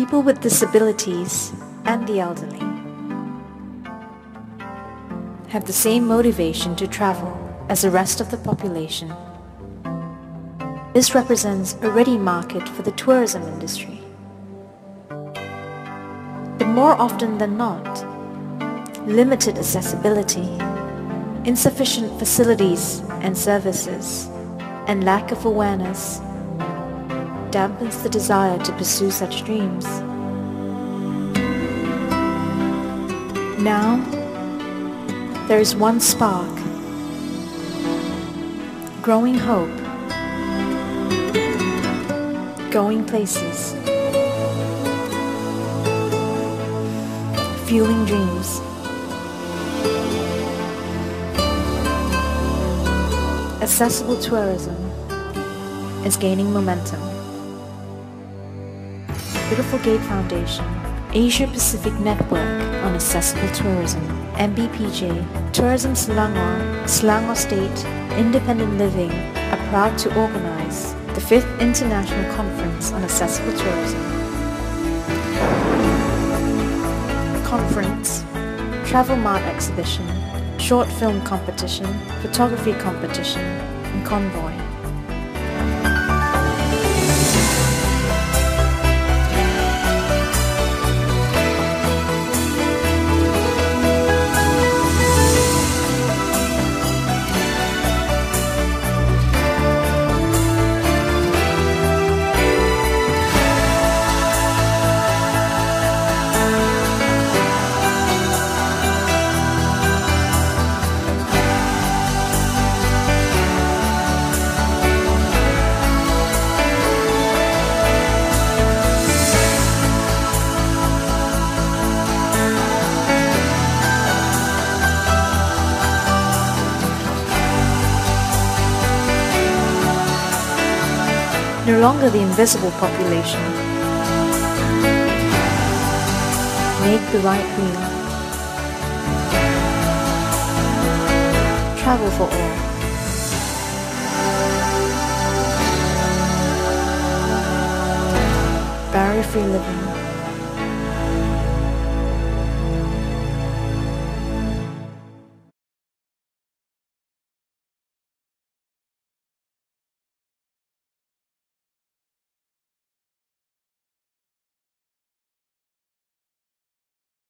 people with disabilities and the elderly have the same motivation to travel as the rest of the population. This represents a ready market for the tourism industry. But more often than not, limited accessibility, insufficient facilities and services, and lack of awareness dampens the desire to pursue such dreams. Now, there is one spark, growing hope, going places, fueling dreams. Accessible tourism is gaining momentum. Beautiful Gate Foundation, Asia Pacific Network on Accessible Tourism, MBPJ, Tourism Selangor, Selangor State, Independent Living are proud to organize the 5th International Conference on Accessible Tourism. Conference, Travel Mart Exhibition, Short Film Competition, Photography Competition, and Convoy. No longer the invisible population. Make the right wheel. Travel for all. Barrier-free living.